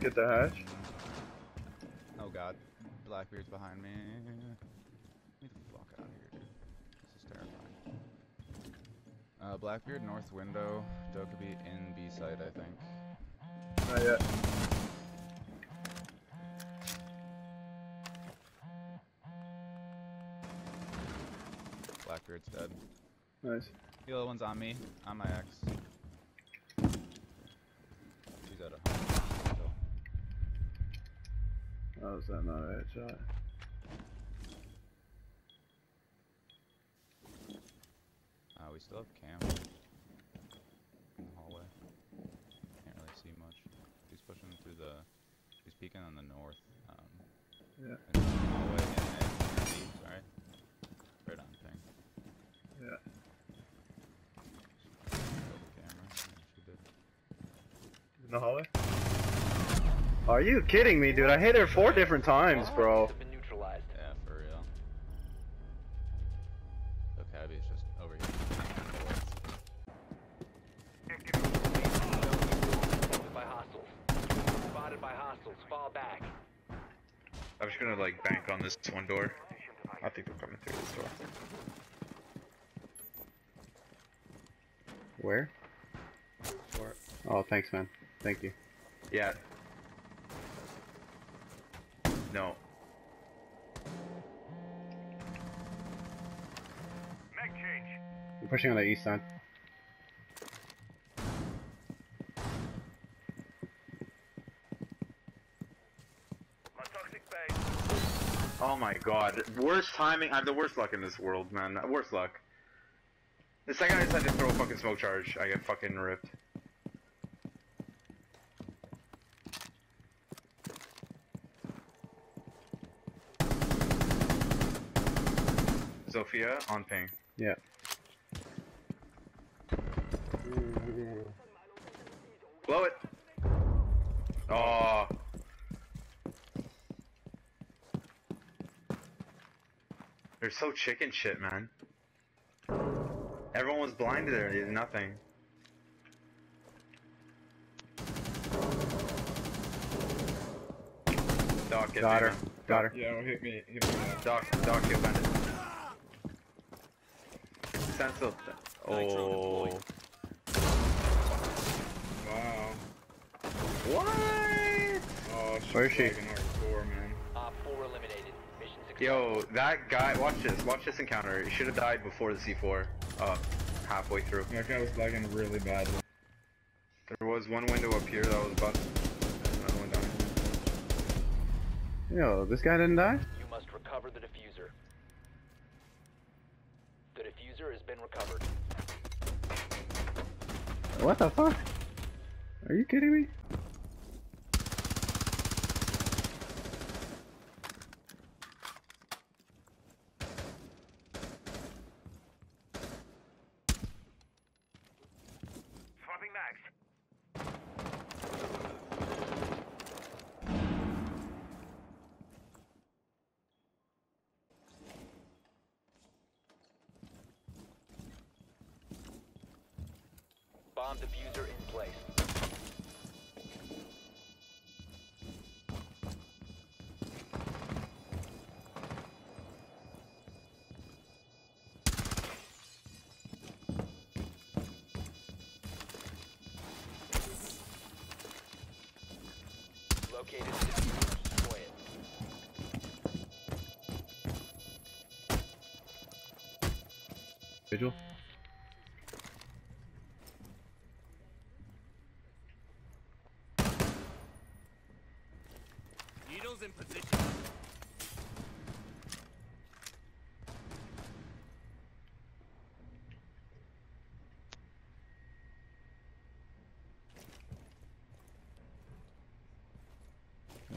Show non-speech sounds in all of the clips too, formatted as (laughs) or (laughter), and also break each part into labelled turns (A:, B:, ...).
A: Get the hash.
B: Oh god. Blackbeard's behind me. Get the fuck out of here, dude. This is terrifying. Uh, Blackbeard, north window. Dokkaebi in B side, I think.
A: Not yet.
B: Blackbeard's dead.
A: Nice.
B: The other one's on me. On my ex. She's at a home. still.
A: Oh, is that not a headshot?
B: Uh, we still have Cam in the hallway. Can't really see much. He's pushing through the. He's peeking on the north. Um,
A: Yeah.
B: in the hallway and sorry. Right on thing.
A: Yeah.
B: Killed the camera. Yeah, she did.
A: In the hallway? Are you kidding me, dude? I hit her four different times,
C: oh, bro. Neutralized.
B: Yeah, for real. So Cabby's just over here.
C: Spotted by hostiles. Spotted by hostiles. Fall back.
D: I'm just gonna like bank on this one door. I think they're coming through this door.
A: Where? Oh, thanks, man. Thank you.
D: Yeah. No.
A: I'm pushing on the east side.
D: Oh my god. Worst timing. I have the worst luck in this world, man. Worst luck. The second I decide to throw a fucking smoke charge, I get fucking ripped. Sophia on ping.
A: Yeah.
D: Blow it. Oh. They're so chicken shit, man. Everyone was blinded there. They did nothing. Doc, get
A: Got her. Got her.
E: Yeah, hit me. Hit me.
D: Doc, Doc, get bandit. Sensible. Oh.
E: Wow.
D: What?
E: Oh, she's
A: Where is she?
E: lagging hardcore, man.
C: Op 4 eliminated. Mission successful.
D: Yo, that guy, watch this, watch this encounter. He should have died before the C4. Uh, halfway through.
E: That guy was lagging really badly.
D: There was one window up here that was busted. Another one down here.
A: Yo, this guy didn't die?
C: You must recover the defuser. The defuser has been recovered.
A: What the fuck? Are you kidding me?
C: Bomb defuser in place. Located.
A: Vigil?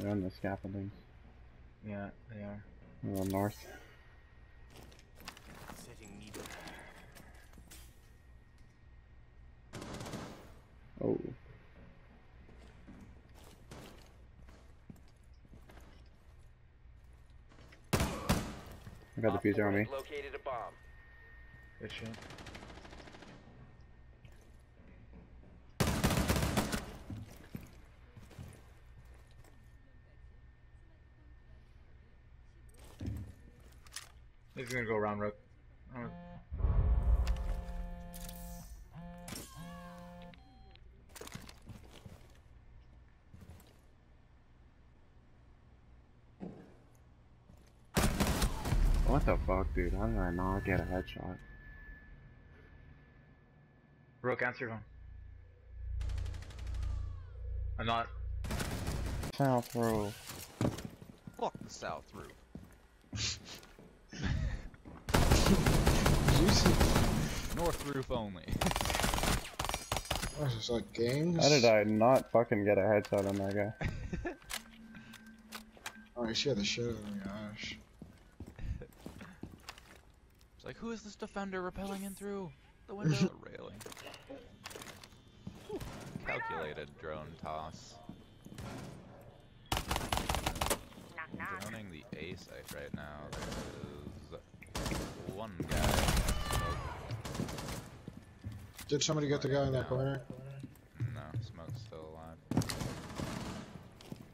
A: They're on the scaffolding.
E: Yeah, they are.
A: They're on north.
F: Setting needle.
A: Oh. I got the
C: Op
A: fuser on me.
C: has Located a bomb.
E: Good shit. He's gonna go around rook. Oh,
A: What the fuck, dude? How did I not get a headshot?
E: Rook, answer your phone. I'm not.
A: South row.
B: Fuck the south (laughs) roof. North roof only. (laughs)
G: What is this, like games?
A: How did I not fucking get a headshot on that guy? (laughs)
G: Oh, you scared the shit out of me, gosh.
B: It's like, who is this defender rappelling in through the window? the (laughs) railing. Calculated drone toss. Droning the A site right now. There's one guy. Smoke.
G: Did somebody get the guy in that corner?
B: No, smoke's still alive.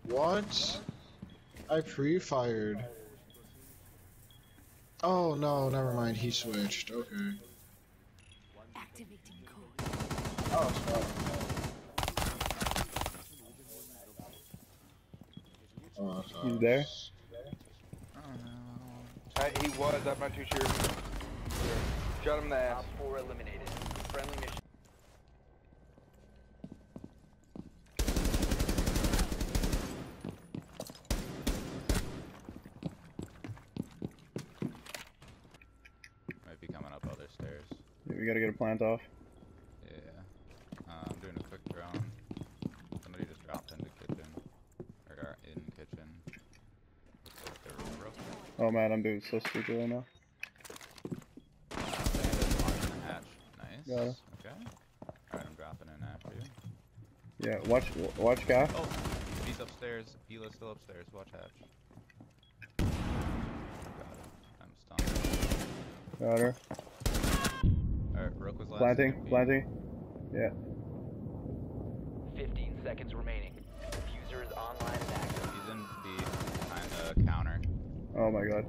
G: What? I pre-fired. Oh no, never mind. He switched. Okay.
H: Activating code.
G: Oh, stop. Oh, that's
A: He's there?
B: Oh no.
I: Uh, he was, I'm not too sure. Shot him in the ass.
C: Op 4 eliminated. Friendly mission.
B: Might be coming up other stairs.
A: Yeah, we gotta get a plant off.
B: Yeah. Uh, I'm doing a quick drone. Somebody just dropped into kitchen. Or in kitchen. Like.
A: Oh man, I'm doing so stupid right now.
B: Uh, bandit on the hatch. Nice.
A: Got it.
B: Okay. Alright, I'm dropping in after you.
A: Yeah, watch, watch guy.
B: Oh! He's upstairs. Ela's still upstairs. Watch hatch. Got it. I'm stunned.
A: Got her.
B: Alright, Rook was last.
A: Planting,
B: in
A: planting. Yeah.
C: 15 seconds remaining. Defuser is online and active.
B: He's in B. Behind the counter.
A: Oh my god.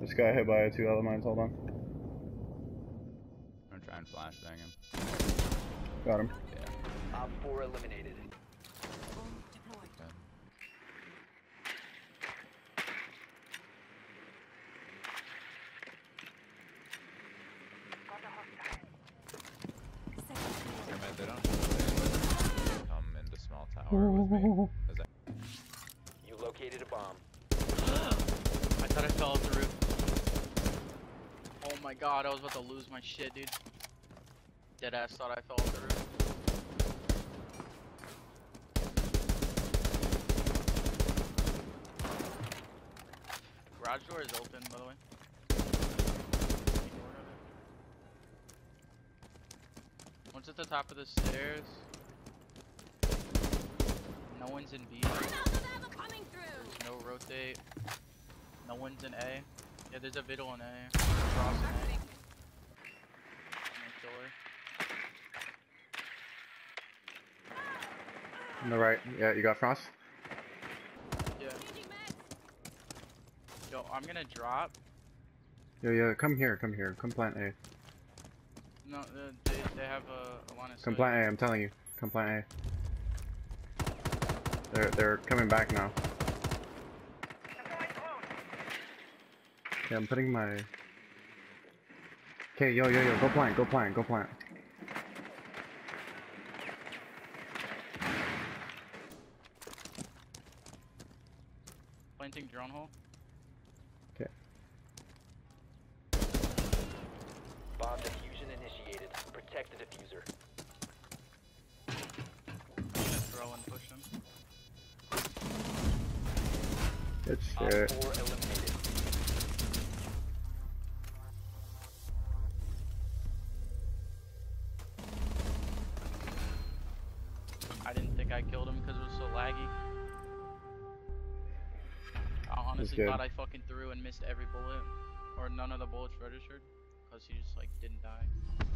A: This guy hit by two elements. Hold on.
B: I'm gonna try and flashbang him.
A: Got him.
B: Yeah.
C: Op 4 eliminated.
H: Bomb deployed.
B: Good.
H: Second floor.
B: Hermit, they don't really come into small tower with me. 'cause I-
C: You located a bomb. (gasps)
J: I thought I fell off the roof. Oh my god, I was about to lose my shit, dude. Dead ass thought I fell off the roof. Garage door is open, by the way. One's at the top of the stairs. No one's in B. There's no rotate. No one's in A. Yeah, there's a viddle in A. Cross in A. No killer.
A: On the right. Yeah, you got frost?
J: Yeah. Yo, I'm gonna drop.
A: Yo, yo, come here, come here. Come plant A.
J: No, they, they have a, a line of
A: Come plant A, I'm telling you. Come plant A. They're, they're coming back now. Yeah, I'm putting my... Okay, yo, yo, yo, go plant, go plant, go plant.
J: Planting drone hole. Okay.
C: Bomb diffusion initiated. Protect the defuser.
J: I'm gonna throw and push him.
A: Good
C: Op
A: shit.
C: 4 eliminated.
J: I didn't think I killed him because it was so laggy. Honestly thought I fucking threw and missed every bullet. Or none of the bullets registered. Because he just like didn't die.